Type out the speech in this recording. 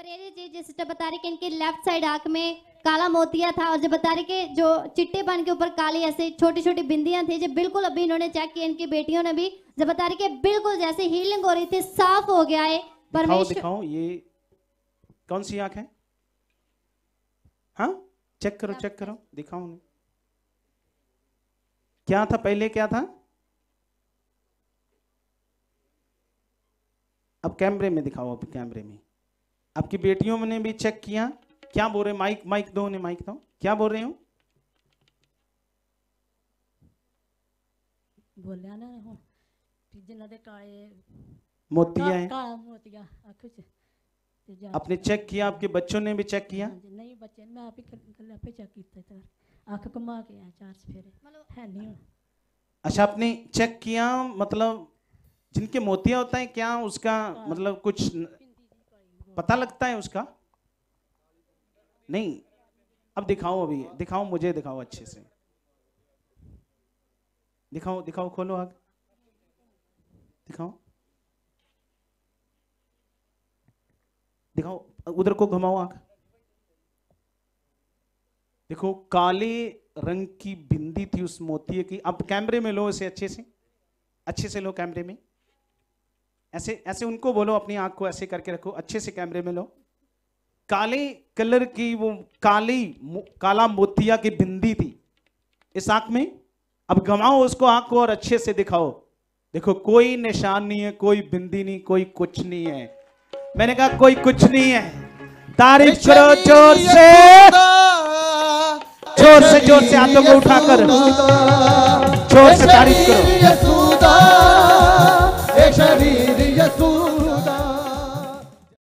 लीजिए सिस्टर बता रही कि इनके लेफ़्ट साइड आँख में काला मोतिया था और जो बता रही कि जो चिट्टेपन के ऊपर काली ऐसे छोटी छोटी बिंदियाँ थी जो बिल्कुल अभी इन्होंने चेक किया इनकी बेटियों ने भी जब बता रही कि बिल्कुल जैसे हीलिंग हो रही थी साफ़ हो गया है दिखाओ परमेश्वर दिखाओ ये कौन सी आँख है? हाँ? चेक करो चेक करो दिखाओ क्या था पहले क्या था? अब कैमरे में दिखाओ अब कैमरे में। आपकी बेटियों ने भी चेक किया क्या बोल रहे माइक माइक दो उन्हें माइक दो क्या बोल रहे हो ਬੋਲਿਆ ਨਾ ਹੁਣ ਵੀ ਜਿਨ੍ਹਾਂ ਦੇ ਕਾਲੇ मोतिया है ਕਾਲਾ ਮੋਤੀਆ ਅੱਖ 'ਚ ਤੇ ਜਾਂ आपने चेक किया आपके बच्चों ने भी चेक किया ਹਾਂਜੀ, ਨਹੀਂ ਬੱਚੇ ਨੇ ਮੈਂ ਆਪ ਹੀ ਕੱਲੇ ਆਪੇ ਚੈੱਕ ਕੀਤਾ ਤੇ ਅੱਖ ਘੁਮਾ ਕੇ ਆ ਚਾਰ ਸਫੇਰੇ ਹੈ ਨਹੀਂ ਹੁਣ अच्छा आपने चेक किया मतलब जिनके मोतिया होता है क्या उसका मतलब कुछ न- पता लगता है उसका? नहीं। अब दिखाओ अभी, दिखाओ मुझे, दिखाओ अच्छे से। दिखाओ दिखाओ, खोलो आग। दिखाओ। दिखाओ, उधर को घुमाओ आग। देखो, काले रंग की बिंदी थी उस मोतिये की। अब कैमरे में लो इसे अच्छे से। अच्छे से लो कैमरे में। ऐसे ऐसे उनको बोलो अपनी आँख को ऐसे करके रखो अच्छे से कैमरे में लो। काले कलर की वो काली काला मोतिया की बिंदी थी। इस आँख में? अब घमाओ उसको आँख को और अच्छे से दिखाओ। देखो कोई निशान नहीं है कोई बिंदी नहीं कोई कुछ नहीं है। मैंने कहा कोई कुछ नहीं है। तारीफ़ करो ज़ोर से। ज़ोर से ज़ोर से हाथों को उठाकर। ज़ोर से तारीफ़ करो।